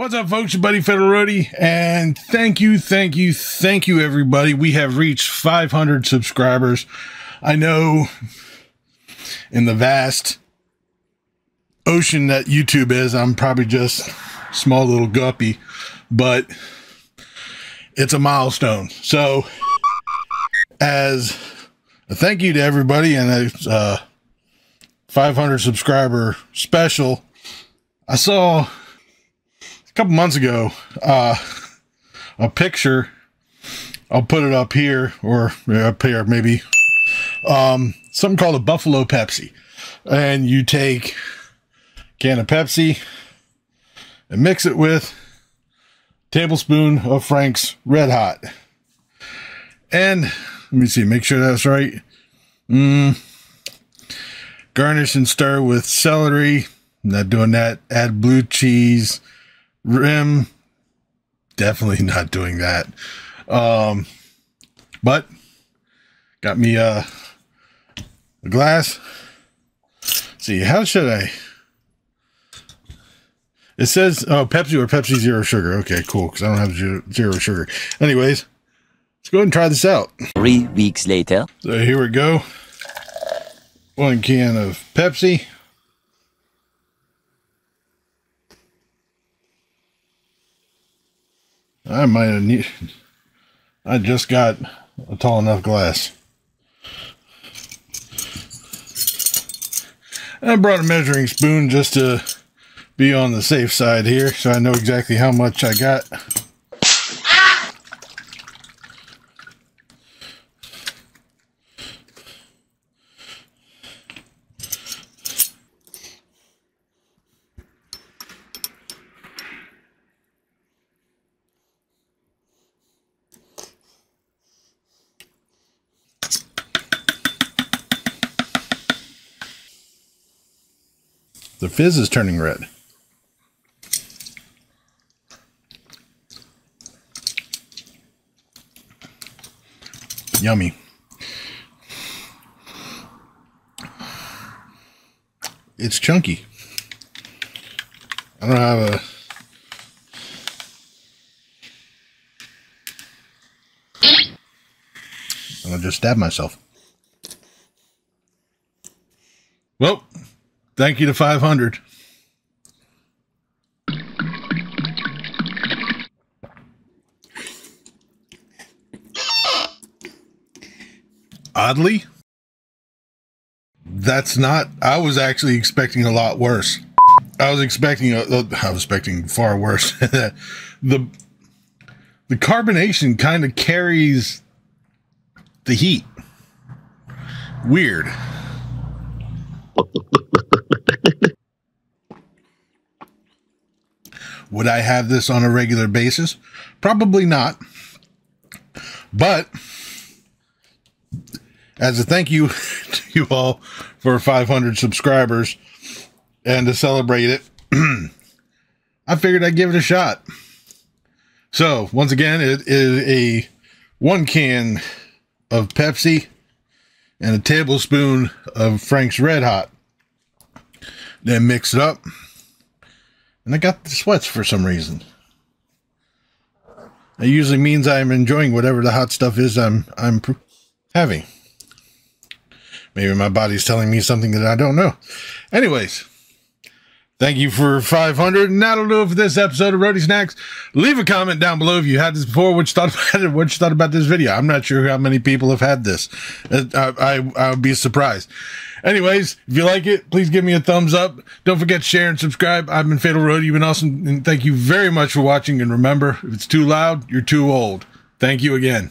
What's up, folks? Your buddy Roadie, and thank you, thank you, thank you, everybody. We have reached 500 subscribers. I know in the vast ocean that YouTube is, I'm probably just small little guppy, but it's a milestone. So, as a thank you to everybody and a uh, 500 subscriber special, I saw a couple months ago uh, a picture. I'll put it up here or up here, maybe. Um, something called a Buffalo Pepsi. And you take can of Pepsi and mix it with tablespoon of Frank's Red Hot. And let me see, make sure that's right. Mm, garnish and stir with celery. Not doing that. Add blue cheese rim definitely not doing that. Um but got me uh, a glass. Let's see how should i? It says oh pepsi or pepsi zero sugar. Okay cool because i don't have zero, zero sugar. Anyways let's go ahead and try this out. Three weeks later. So here we go. One can of pepsi I might have need. I just got a tall enough glass. I brought a measuring spoon just to be on the safe side here, so I know exactly how much I got. The fizz is turning red. Yummy. It's chunky. I don't have a I'm gonna just stab myself. Well, Thank you to 500. Oddly, that's not, I was actually expecting a lot worse. I was expecting, a, I was expecting far worse. the, the carbonation kind of carries the heat. Weird. Would I have this on a regular basis? Probably not. But as a thank you to you all for 500 subscribers and to celebrate it, I figured I'd give it a shot. So, once again, it is a one can of Pepsi and a tablespoon of Frank's Red Hot. Then mix it up. And I got the sweats for some reason. It usually means I'm enjoying whatever the hot stuff is I'm I'm having. Maybe my body's telling me something that I don't know. Anyways, thank you for 500, and that'll do it for this episode of Roadie Snacks. Leave a comment down below if you had this before, what you thought about it, what you thought about this video. I'm not sure how many people have had this. Uh, I, I, I would be surprised. Anyways, if you like it, please give me a thumbs up. Don't forget to share and subscribe. I've been Fatal Roadie. You've been awesome. And thank you very much for watching. And remember, if it's too loud, you're too old. Thank you again.